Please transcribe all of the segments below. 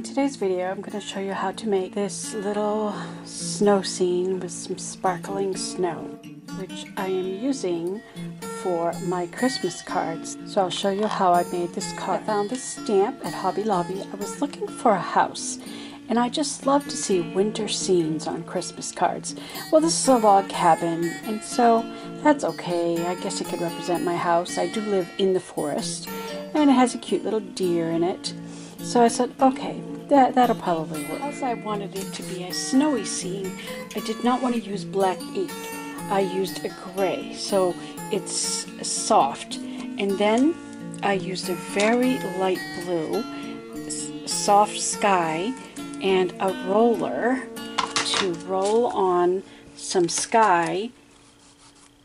In today's video I'm going to show you how to make this little snow scene with some sparkling snow which I am using for my Christmas cards. So I'll show you how I made this card. I found this stamp at Hobby Lobby. I was looking for a house and I just love to see winter scenes on Christmas cards. Well, this is a log cabin, and so that's okay. I guess it could represent my house. I do live in the forest, and it has a cute little deer in it. So I said, okay, that, that'll probably work. Because I wanted it to be a snowy scene, I did not want to use black ink. I used a gray, so it's soft. And then I used a very light blue, soft sky, and a roller to roll on some sky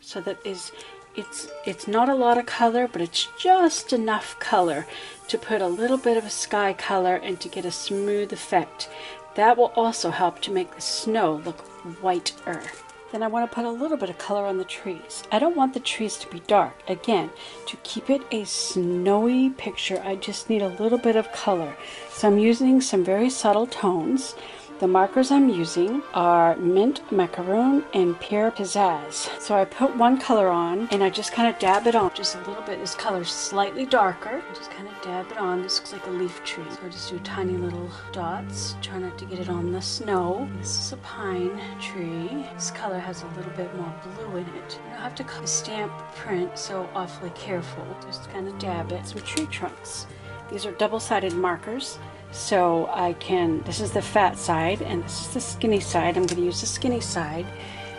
so that is it's it's not a lot of color but it's just enough color to put a little bit of a sky color and to get a smooth effect that will also help to make the snow look whiter then I want to put a little bit of color on the trees. I don't want the trees to be dark. Again, to keep it a snowy picture, I just need a little bit of color. So I'm using some very subtle tones. The markers I'm using are Mint Macaroon and Pear Pizzazz. So I put one color on and I just kind of dab it on just a little bit. This color is slightly darker. Just kind of dab it on. This looks like a leaf tree. So I just do tiny little dots. Try not to get it on the snow. This is a pine tree. This color has a little bit more blue in it. You don't have to stamp print so awfully careful. Just kind of dab it. Some tree trunks. These are double-sided markers. So I can, this is the fat side and this is the skinny side. I'm going to use the skinny side.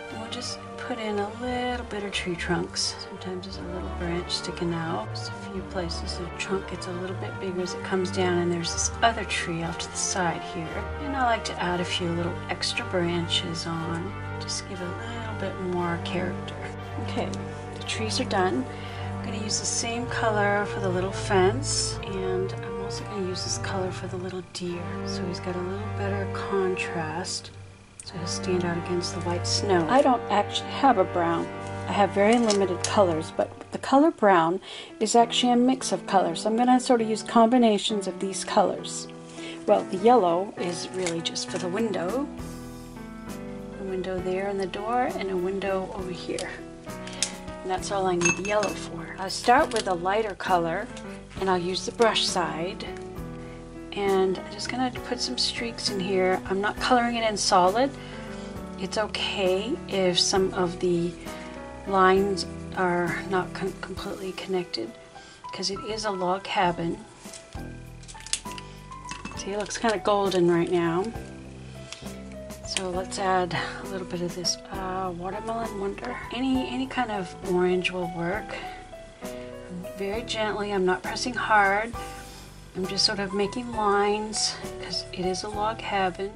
And we'll just put in a little bit of tree trunks. Sometimes there's a little branch sticking out. Just a few places the trunk gets a little bit bigger as it comes down and there's this other tree off to the side here. And I like to add a few little extra branches on. Just give it a little bit more character. Okay, the trees are done. I'm going to use the same color for the little fence and also going to use this color for the little deer. So he's got a little better contrast. So he'll stand out against the white snow. I don't actually have a brown. I have very limited colors, but the color brown is actually a mix of colors. So I'm going to sort of use combinations of these colors. Well, the yellow is really just for the window. A window there in the door and a window over here. And that's all I need the yellow for. I'll start with a lighter color and I'll use the brush side and I'm just gonna put some streaks in here. I'm not coloring it in solid. It's okay if some of the lines are not completely connected because it is a log cabin. See, it looks kind of golden right now. So let's add a little bit of this uh, watermelon wonder. Any, any kind of orange will work very gently. I'm not pressing hard. I'm just sort of making lines because it is a log cabin.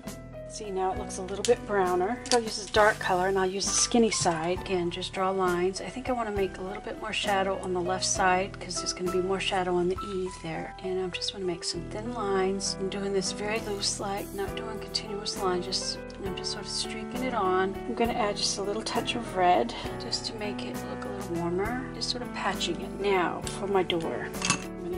See now it looks a little bit browner. I'll use this dark color and I'll use the skinny side. Again, just draw lines. I think I want to make a little bit more shadow on the left side because there's going to be more shadow on the eave there. And I'm just going to make some thin lines. I'm doing this very loose like, not doing continuous lines, just I'm just sort of streaking it on. I'm going to add just a little touch of red just to make it look a little warmer. Just sort of patching it. Now for my door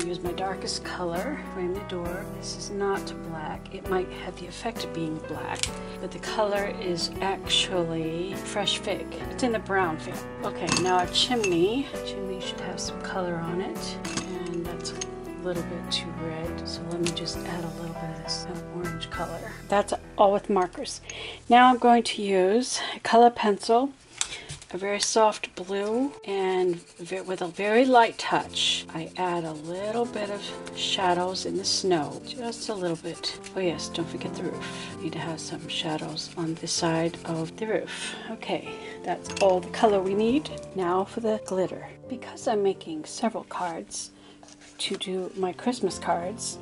use my darkest color, frame the door. This is not black. It might have the effect of being black, but the color is actually fresh fig. It's in the brown fig. Okay, now our chimney. Chimney should have some color on it, and that's a little bit too red, so let me just add a little bit of this uh, orange color. That's all with markers. Now I'm going to use a color pencil a very soft blue and with a very light touch. I add a little bit of shadows in the snow just a little bit. Oh yes don't forget the roof. Need to have some shadows on the side of the roof. Okay that's all the color we need. Now for the glitter. Because I'm making several cards to do my Christmas cards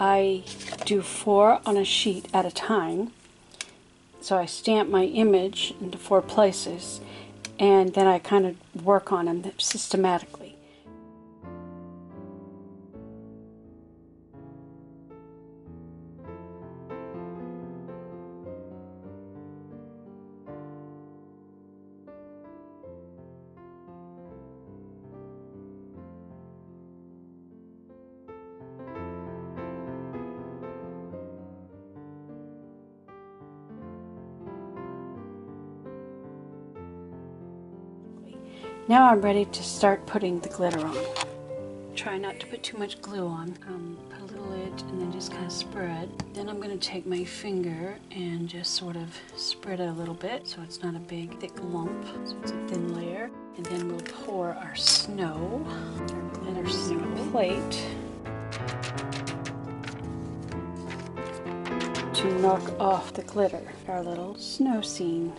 I do four on a sheet at a time. So I stamp my image into four places and then I kind of work on them systematically. Now I'm ready to start putting the glitter on. Try not to put too much glue on. Um, put a little edge and then just kind of spread. Then I'm going to take my finger and just sort of spread it a little bit so it's not a big thick lump. So it's a thin layer. And then we'll pour our snow, our glitter snow plate. to knock off the glitter, our little snow scene.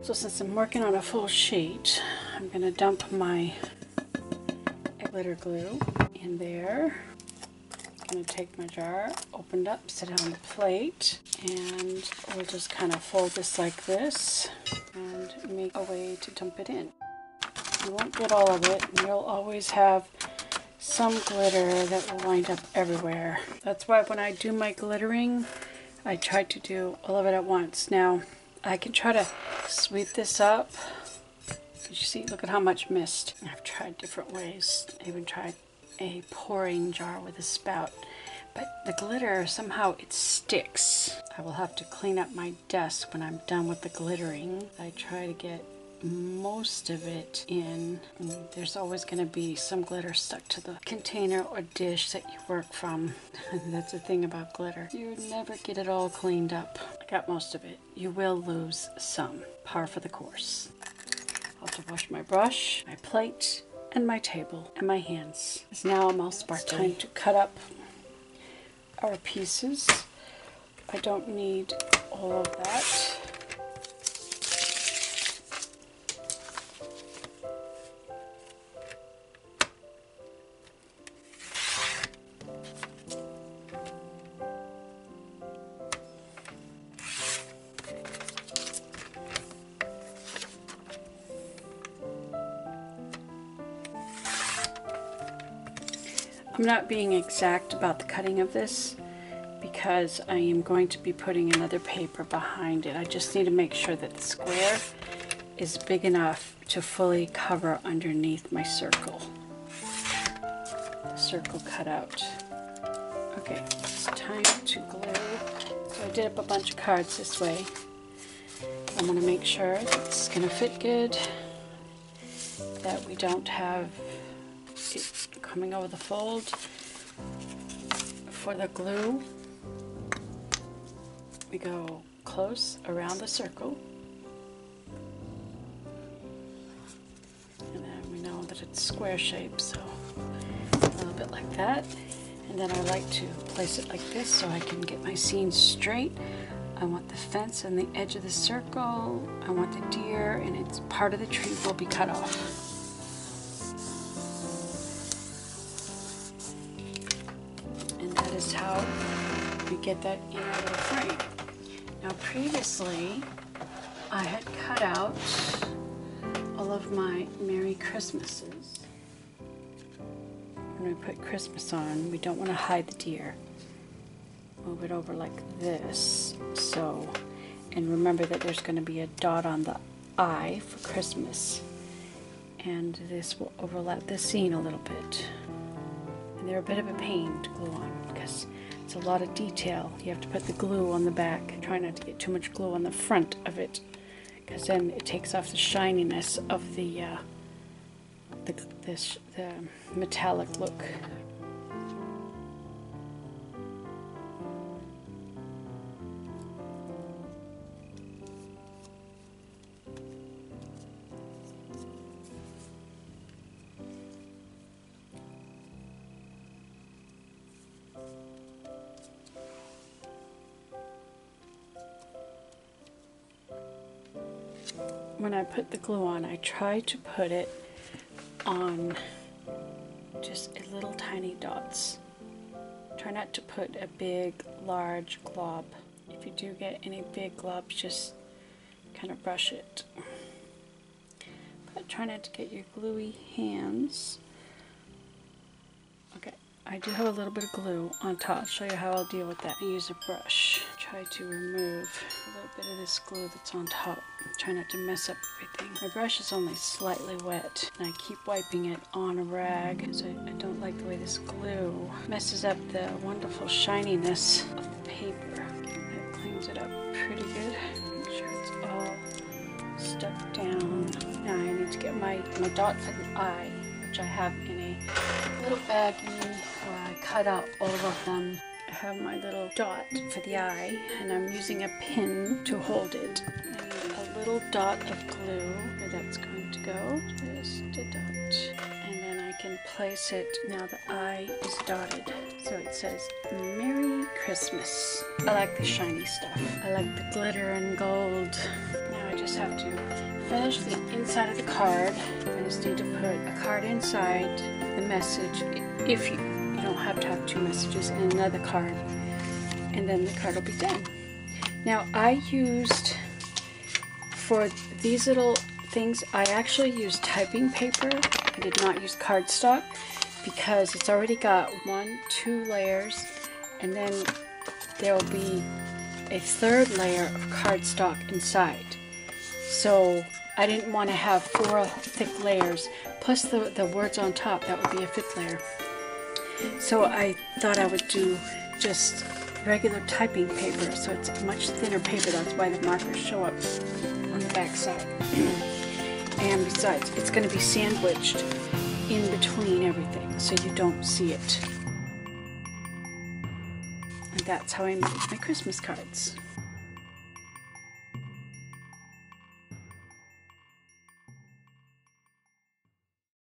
So since I'm working on a full sheet, I'm going to dump my glitter glue in there. I'm going to take my jar, opened up, set it on the plate, and we'll just kind of fold this like this and make a way to dump it in. You won't get all of it, and you'll always have some glitter that will wind up everywhere. That's why when I do my glittering, I try to do all of it at once. Now, I can try to sweep this up. You see, look at how much mist. I've tried different ways. I even tried a pouring jar with a spout. But the glitter, somehow it sticks. I will have to clean up my desk when I'm done with the glittering. I try to get most of it in. Mm, there's always going to be some glitter stuck to the container or dish that you work from. That's the thing about glitter. You never get it all cleaned up. I got most of it. You will lose some. Par for the course. I'll have to wash my brush, my plate, and my table, and my hands. It's now almost our time to cut up our pieces. I don't need all of that. I'm not being exact about the cutting of this because I am going to be putting another paper behind it. I just need to make sure that the square is big enough to fully cover underneath my circle. The circle cut out. Okay, it's time to glue. So I did up a bunch of cards this way. I'm going to make sure it's going to fit good, that we don't have it coming over the fold for the glue. We go close around the circle. And then we know that it's square shape so a little bit like that. And then I like to place it like this so I can get my scene straight. I want the fence and the edge of the circle. I want the deer and it's part of the tree will be cut off get that in our little frame. Now previously, I had cut out all of my Merry Christmases. When we put Christmas on, we don't want to hide the deer. Move it over like this, so, and remember that there's going to be a dot on the eye for Christmas. And this will overlap the scene a little bit. And they're a bit of a pain to glue on because it's a lot of detail. You have to put the glue on the back. Try not to get too much glue on the front of it because then it takes off the shininess of the, uh, the, this, the metallic look. When I put the glue on, I try to put it on just little tiny dots. Try not to put a big, large glob. If you do get any big globs, just kind of brush it. But try not to get your gluey hands. Okay, I do have a little bit of glue on top. I'll show you how I'll deal with that. I use a brush. Try to remove a little bit of this glue that's on top. Try not to mess up everything. My brush is only slightly wet and I keep wiping it on a rag because I, I don't like the way this glue messes up the wonderful shininess of the paper. That cleans it up pretty good. Make sure it's all stuck down. Now I need to get my, my dot for the eye, which I have in a little baggie where I cut out all of them. I have my little dot for the eye, and I'm using a pin to hold it. Little dot of glue where that's going to go. Just a dot. And then I can place it. Now the eye is dotted. So it says, Merry Christmas. I like the shiny stuff. I like the glitter and gold. Now I just have to finish the inside of the card. I just need to put a card inside the message if you, you don't have to have two messages in another card. And then the card will be done. Now I used for these little things, I actually used typing paper. I did not use cardstock because it's already got one, two layers, and then there will be a third layer of cardstock inside. So I didn't want to have four thick layers, plus the, the words on top, that would be a fifth layer. So I thought I would do just regular typing paper, so it's much thinner paper, that's why the markers show up on the back side. and besides, it's going to be sandwiched in between everything, so you don't see it. And that's how I make my Christmas cards.